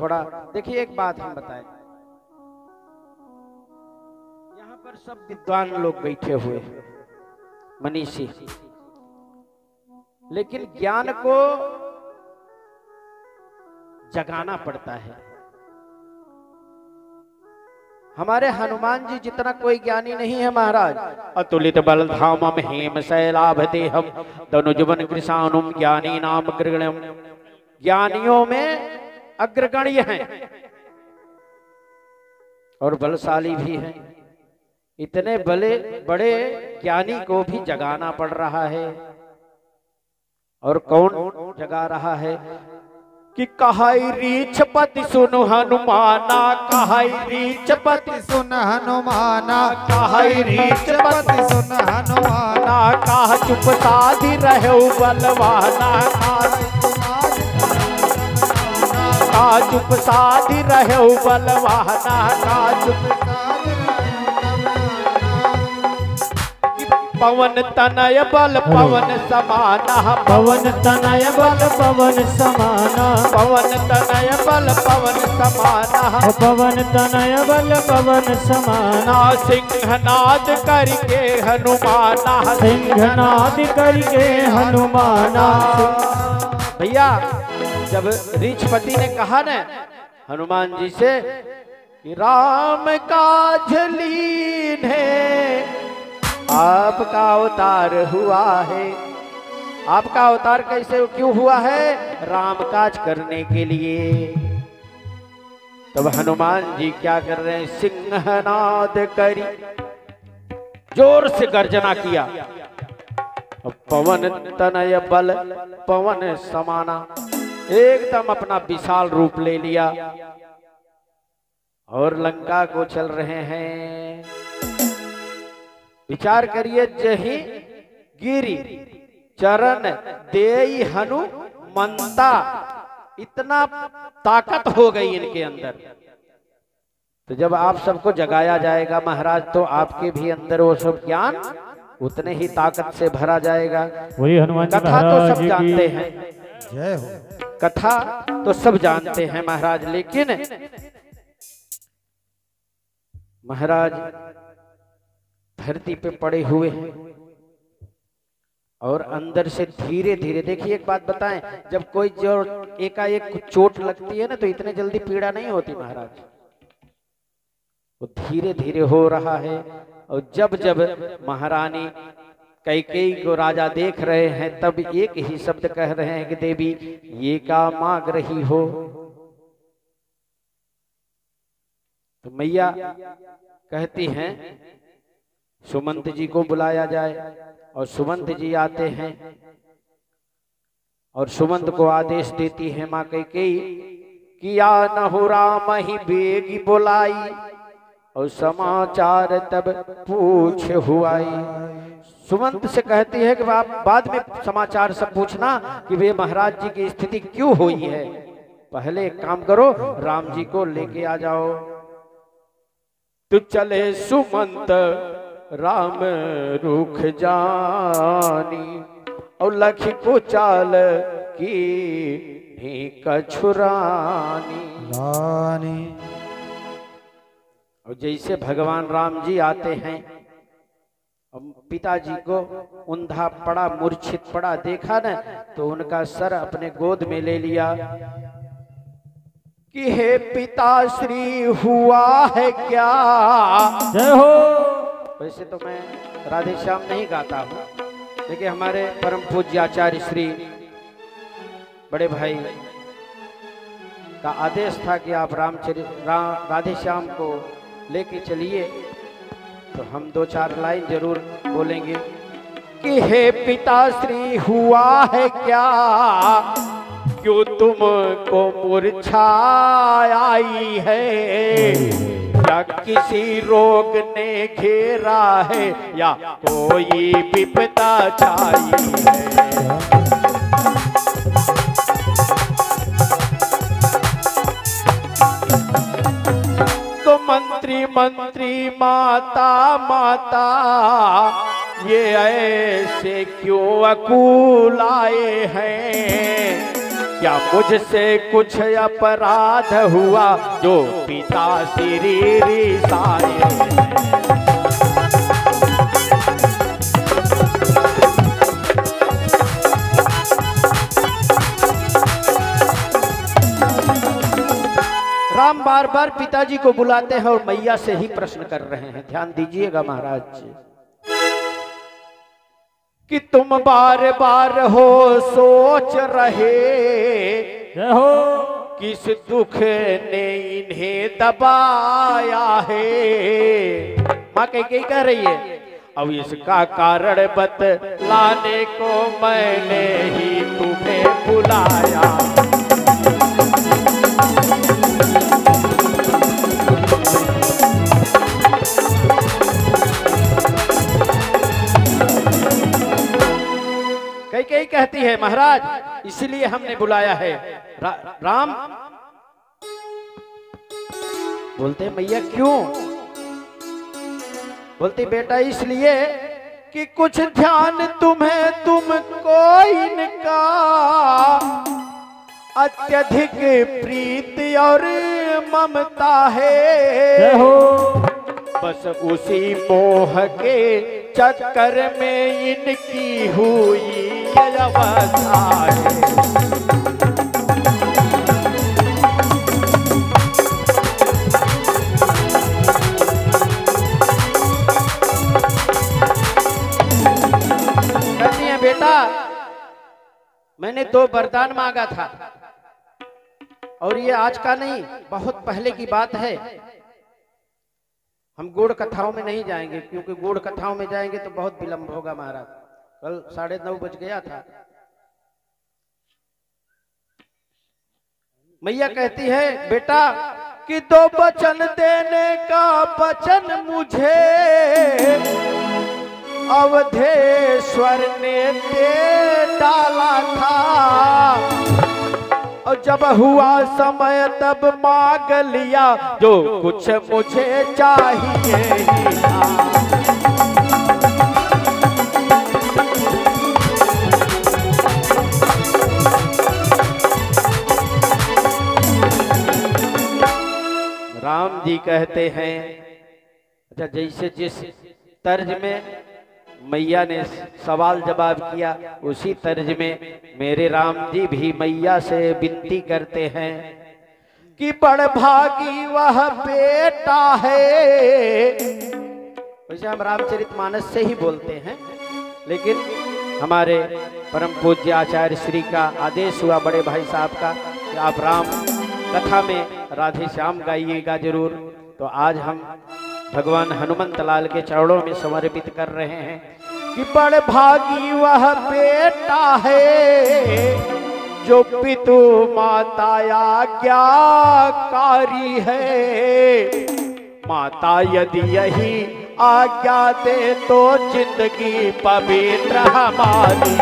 थोड़ा, देखिए एक बात हम बताएँ। यहाँ पर सब विद्वान लोग बैठे हुए हैं, मनीषी। लेकिन ज्ञान को जगाना पड़ता है। हमारे हनुमान जी जितना कोई ज्ञानी नहीं है महाराज। अतुलित बल धाम हेम शैलाभ देहम तनुजुवन कृषानुम ज्ञानी नाम ज्ञानियों में अग्रगण्य हैं। और बलशाली भी हैं। इतने बड़े बड़े ज्ञानी को भी जगाना पड़ रहा है। और कौन जगा रहा है? कि कहाई रीछ पति सुनु हनुमाना, कहाई रीछ पति सुन हनुमाना, कहाई रीछ पति सुन हनुमाना, कहा चुप साधी रहे बलवाना का चुप साधी रहे बलवाना। का चुप पवन तनय बल पवन समाना। पवन तनय बल पवन समाना। पवन तनय बल पवन समाना। पवन तनय बल पवन समाना। सिंहनाद करके हनुमाना। सिंहनाद करके हनुमाना। भैया जब रीछपति ने कहा न, हनुमान जी से कि राम का झलीन है, आपका अवतार हुआ है। आपका अवतार कैसे, क्यों हुआ है? राम काज करने के लिए। तब हनुमान जी क्या कर रहे हैं? सिंहनाद करी, ज़ोर से गर्जना किया। पवन तनय बल, पवन समाना। एकदम अपना विशाल रूप ले लिया। और लंका को चल रहे हैं। विचार करिए जही गिरी चरण दे हनुमंता इतना ताकत हो गई इनके अंदर। तो जब आप सबको जगाया जाएगा महाराज तो आपके भी अंदर वो सब ज्ञान उतने ही ताकत से भरा जाएगा। वही हनुमान कथा तो सब जानते हैं। जय हो। कथा तो सब जानते हैं महाराज, लेकिन महाराज धरती पे पड़े हुए हैं और अंदर से धीरे धीरे देखिए एक बात बताएँ, जब कोई जो एकाएक चोट लगती है ना तो इतने जल्दी पीड़ा नहीं होती महाराज। वो धीरे धीरे हो रहा है और जब जब महारानी कई कई को राजा देख रहे हैं, तब एक ही शब्द कह रहे हैं कि देवी, ये का मांग रही हो? तो मैया कहती हैं, सुमंत जी को बुलाया जाए, और सुमंत जी आते हैं, और सुमंत को आदेश देती है माँ कई कई, किया न हो राम ही बेगी बुलाई, और समाचार तब पूछ हुआई। सुमंत से कहती है कि आप बाद में समाचार सब पूछना कि वे महाराज जी की स्थिति क्यों हुई है? पहले एक काम करो राम जी को लेके आ जाओ। तू चले सुमंत राम रुख जानी और लख को चाल की भी कछुरानी रानी। और जैसे भगवान राम जी आते हैं पिताजी को उंधा पड़ा मूर्छित पड़ा देखा न तो उनका सर अपने गोद में ले लिया। कि हे पिताश्री हुआ है क्या? जय हो। वैसे तो मैं राधे श्याम नहीं गाता हूँ। लेकिन हमारे परम पूज्य आचार्य श्री बड़े भाई का आदेश था कि आप रामचरित रा, राधे श्याम को लेके चलिए। तो हम दो चार लाइन ज़रूर बोलेंगे कि हे पिताश्री, हुआ है क्या? क्यों तुमको मूर्छा आई है? या किसी रोग ने घेरा है? या कोई विपदा छाई है? मंत्री मंत्री माता माता, ये ऐसे क्यों अकूल आए हैं? क्या मुझसे कुछ अपराध हुआ जो पिता श्री सारे राम बार बार पिताजी को बुलाते हैं और मैया से ही प्रश्न कर रहे हैं। ध्यान दीजिएगा महाराज जी। कि तुम बार बार हो सोच रहे हो। किस दुख ने इन्हें दबाया है? माँ कह कही कह रही है अब इसका कारण बतलाने को मैंने ही तुम्हें बुलाया कहती है महाराज इसलिए हमने बुलाया है। रा, राम? बोलते मैया क्यों? बोलती बेटा इसलिए कि कुछ ध्यान तुम्हें तुमको इनका अत्यधिक प्रीति और ममता है। बस उसी मोह के चक्कर में इनकी हुई अवस्था बेटा। मैंने दो वरदान मांगा था। और ये आज का नहीं, बहुत पहले की बात है। हम गुड़ कथाओं में नहीं जाएँगे, क्योंकि गुड़ कथाओं में जाएँगे तो बहुत विलंब होगा महाराज। कल साढ़े नौ बज गया था। मैया कहती है, बेटा, कि दो वचन देने का वचन मुझे अवधेश्वर ने दे डाला था। और जब हुआ समय तब मांग लिया, जो कुछ मुझे चाहिए राम जी कहते हैं अच्छा जैसे जिस तर्ज में मैया ने सवाल जवाब किया, उसी तर्ज में, मेरे राम जी भी मैया से विनती करते हैं कि बड़ भागी वह बेटा है। वैसे हम रामचरित मानस से ही बोलते हैं, लेकिन हमारे परम पूज्य आचार्य श्री का आदेश हुआ बड़े भाई साहब का कि आप राम कथा में राधे श्याम गाइएगा ज़रूर। तो आज हम भगवान हनुमंत लाल के चरणों में समर्पित कर रहे हैं कि बड़ भागी वह बेटा है, जो पितु माता आज्ञाकारी है। माता यदि यही आज्ञा दे तो ज़िंदगी पवित्र हमारी।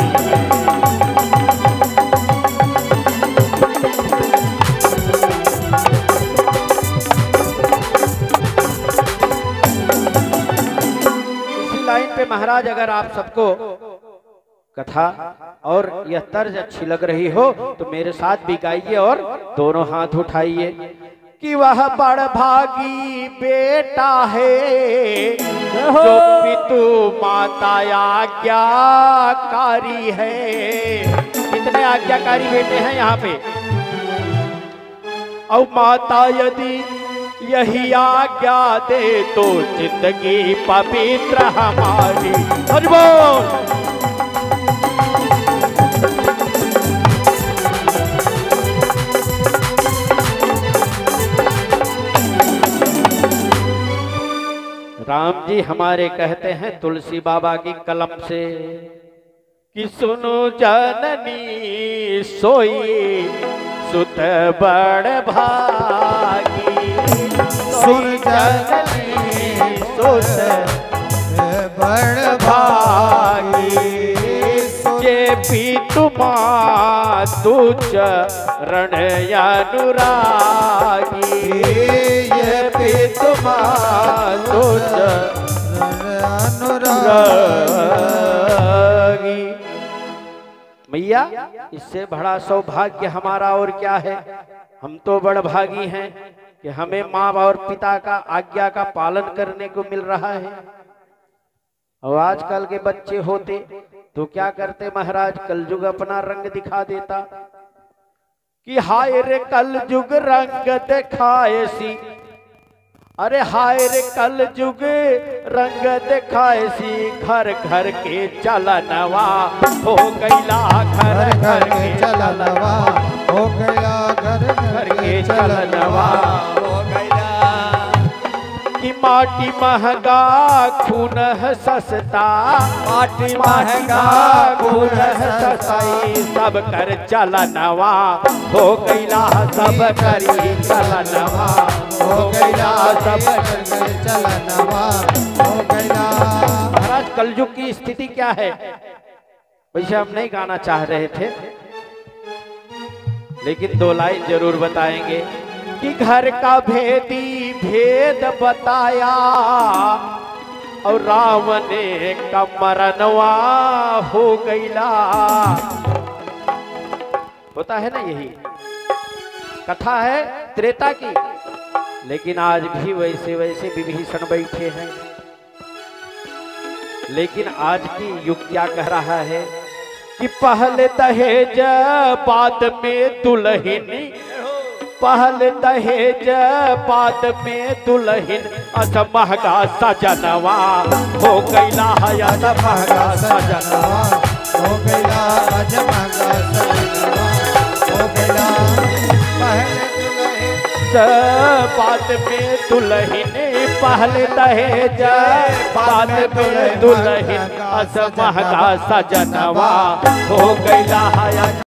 लाइन पे महाराज अगर आप सबको कथा और यह तर्ज अच्छी लग रही हो तो मेरे साथ भी गाइए और दोनों हाथ उठाइए। कि वह बड़ भागी बेटा है जो पितु माता आज्ञाकारी है। कितने आज्ञाकारी बेटे हैं यहाँ पे? और माता यदि यही आज्ञा दे तो ज़िंदगी पवित्र हमारी। हरि बोल राम जी हमारे कहते हैं तुलसी बाबा की कलम से, कि सुनो जननी सोई, सुत बड़ भागी सुन जननी बड़ भागी जे भी तुमा तुझ रण अनुरागी। ये भी तुमा तुझ अनुराग। मैया इससे बड़ा सौभाग्य हमारा और क्या है? हम तो बड़ भागी हैं। कि हमें माँ और पिता का आज्ञा का पालन करने को मिल रहा है। और आजकल के बच्चे होते तो क्या करते महाराज? कल युग अपना रंग दिखा देता कि हाय रे कलयुग रंग दिखाए सी। अरे हाय रे कल युग रंग दिखाए सी। घर घर के चलनवा हो गईला घर घर के चलनवा हो गया चलनवा हो गया कि माटी महँगा खून सस्ता। माटी महँगा खून है सस्ताई सब कर चलनवा हो गईला सब करी चलनवा हो गईला सब घर चलनवा हो गया महाराज कलयुग की स्थिति क्या है? वैसे हम नहीं गाना चाह रहे थे। लेकिन दो लाइन ज़रूर बताएँगे कि घर का भेदी भेद बताया और राम ने कमरनवा हो गईला। होता है ना यही? कथा है त्रेता की, लेकिन आज भी वैसे वैसे विभीषण बैठे हैं। लेकिन आज की युग क्या कह रहा है कि पहले दहेज बाद में दुल्हन। पहले दहेज बाद में दुल्हन। अस महगा सजनवा हो गैला अस महँगा सजनवा हो गैला अस महगा सजनवा हो गैला पहले दुल्हे पे में पहल पहले दहेज बात पे दुल्हन अस महँगा सजनवा। हो गई